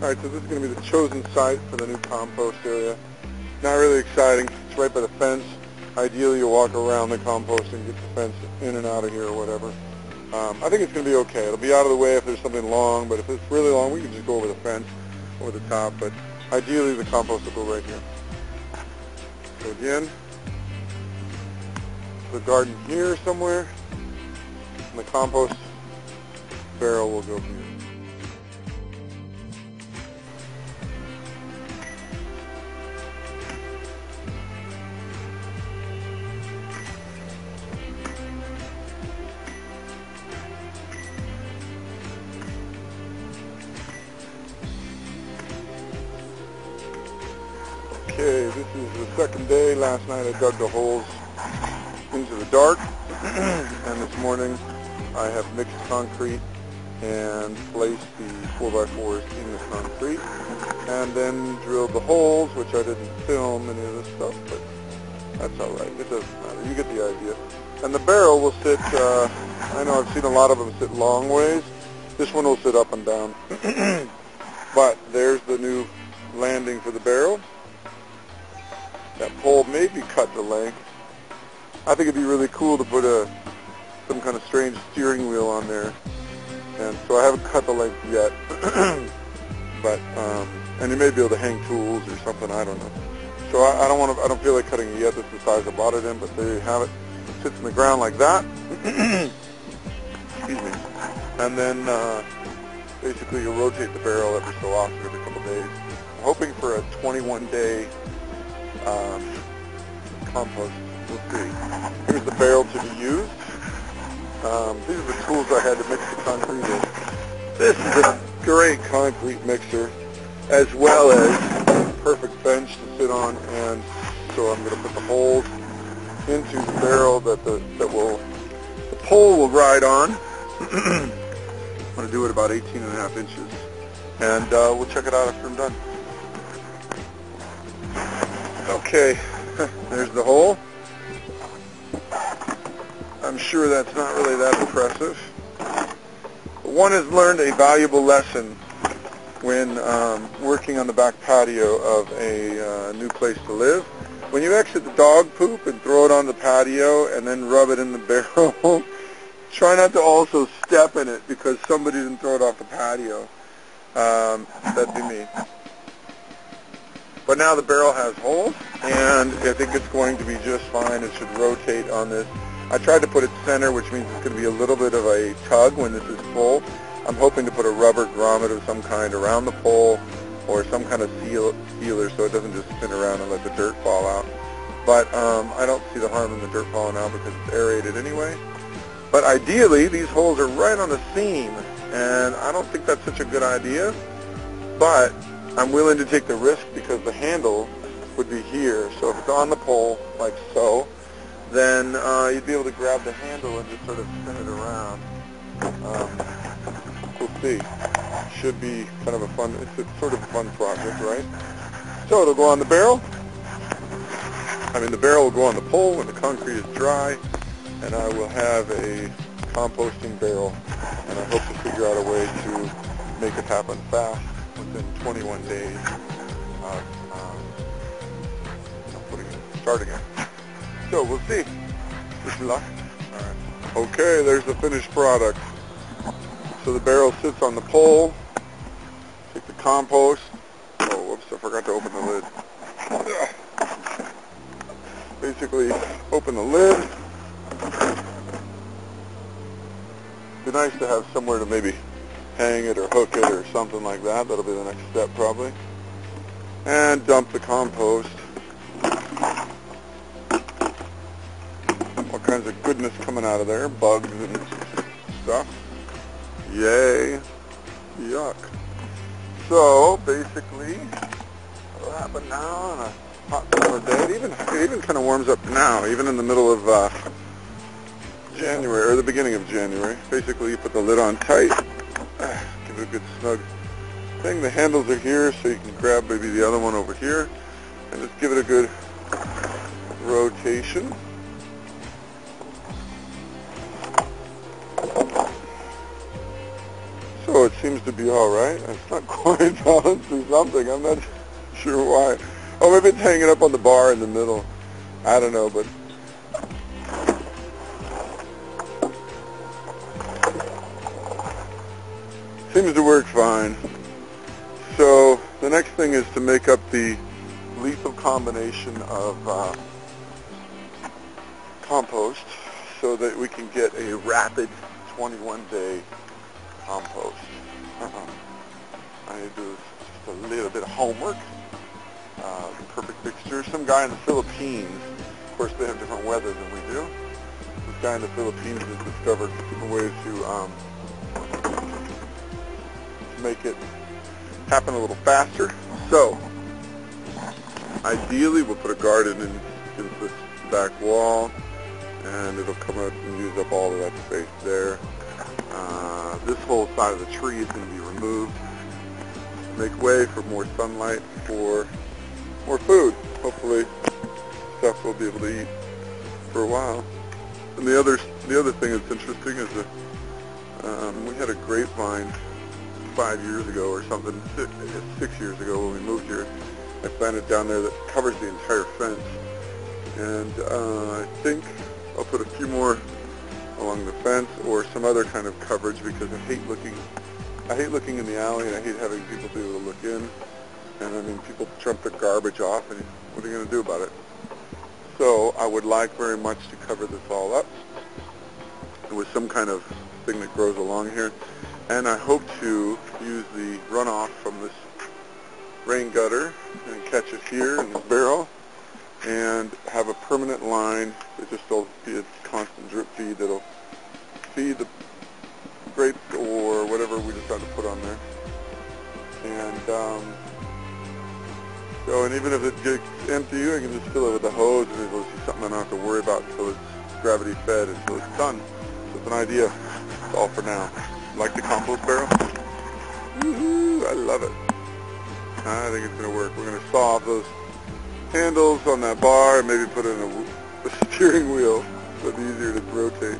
Alright, so this is going to be the chosen site for the new compost area. Not really exciting. It's right by the fence. Ideally, you walk around the compost and get the fence in and out of here or whatever. Um, I think it's going to be okay. It'll be out of the way if there's something long, but if it's really long, we can just go over the fence, over the top. But ideally, the compost will go right here. So again, the garden here somewhere, and the compost barrel will go here. Okay, this is the second day. Last night I dug the holes into the dark, and this morning I have mixed concrete and placed the 4x4s in the concrete, and then drilled the holes, which I didn't film any of this stuff, but that's alright. It doesn't matter. You get the idea. And the barrel will sit, uh, I know I've seen a lot of them sit long ways. This one will sit up and down. but there's the new landing for the barrel. That pole may be cut to length. I think it'd be really cool to put a some kind of strange steering wheel on there. And so I haven't cut the length yet. but um, and you may be able to hang tools or something. I don't know. So I, I don't want to. I don't feel like cutting it yet. This is the size I bought it in. But there you have it. it sits in the ground like that. Excuse me. And then uh, basically you rotate the barrel every so often, every couple days. I'm hoping for a 21 day Here's the barrel to be used. Um, these are the tools I had to mix the concrete in. This is a great concrete mixer, as well as a perfect bench to sit on, and so I'm going to put the holes into the barrel that the that will the pole will ride on. I'm going to do it about 18 and a half inches, and uh, we'll check it out after I'm done. Okay, there's the hole. I'm sure that's not really that impressive. But one has learned a valuable lesson when um, working on the back patio of a uh, new place to live. When you exit the dog poop and throw it on the patio and then rub it in the barrel, try not to also step in it because somebody didn't throw it off the patio. Um, that'd be me. But now the barrel has holes, and I think it's going to be just fine. It should rotate on this. I tried to put it center, which means it's going to be a little bit of a tug when this is full. I'm hoping to put a rubber grommet of some kind around the pole or some kind of seal, sealer so it doesn't just spin around and let the dirt fall out. But um, I don't see the harm in the dirt falling out because it's aerated anyway. But ideally, these holes are right on the seam, and I don't think that's such a good idea. But I'm willing to take the risk because the handle would be here. So if it's on the pole, like so, then uh, you'd be able to grab the handle and just sort of spin it around. Um, we'll see. Should be kind of a fun, it's a sort of a fun project, right? So it'll go on the barrel. I mean, the barrel will go on the pole when the concrete is dry, and I will have a composting barrel, and I hope to figure out a way to make it happen fast within 21 days of um, putting it, starting it. So we'll see. Me luck. Okay, there's the finished product. So the barrel sits on the pole. Take the compost. Oh, whoops! I forgot to open the lid. Basically, open the lid. Be nice to have somewhere to maybe hang it or hook it or something like that. That'll be the next step probably. And dump the compost. All kinds of goodness coming out of there, bugs and stuff. Yay. Yuck. So basically, what'll happen now on a hot summer day? It even it even kind of warms up now, even in the middle of uh, January or the beginning of January. Basically, you put the lid on tight give it a good snug thing. The handles are here, so you can grab maybe the other one over here, and just give it a good rotation. So it seems to be all right. It's not quite balanced or something. I'm not sure why. Oh, maybe it's hanging up on the bar in the middle. I don't know, but seems to work fine. So the next thing is to make up the lethal combination of uh, compost so that we can get a rapid 21-day compost. Uh-huh. I need to do just a little bit of homework. Uh, perfect mixture. Some guy in the Philippines, of course they have different weather than we do. This guy in the Philippines has discovered a way to um, make it happen a little faster. So, ideally we'll put a garden in, into this back wall and it'll come out and use up all of that space there. Uh, this whole side of the tree is going to be removed. Make way for more sunlight for more food. Hopefully stuff we'll be able to eat for a while. And the other the other thing that's interesting is that um, we had a grapevine five years ago or something, six, six years ago when we moved here. I planted down there that covers the entire fence. And uh, I think I'll put a few more along the fence or some other kind of coverage because I hate looking I hate looking in the alley and I hate having people be able to look in. And I mean, people dump their garbage off and what are you going to do about it? So I would like very much to cover this all up with some kind of thing that grows along here. And I hope to use the runoff from this rain gutter and catch it here in this barrel and have a permanent line that just will be a constant drip feed that'll feed the grapes or whatever we decide to put on there. And um, so, and even if it gets empty, I can just fill it with a hose and it'll be something I don't have to worry about until it's gravity fed until it's done. So it's an idea. That's all for now. Like the compost barrel? Woohoo! I love it. I think it's going to work. We're going to saw off those handles on that bar and maybe put in a, a steering wheel so it's easier to rotate.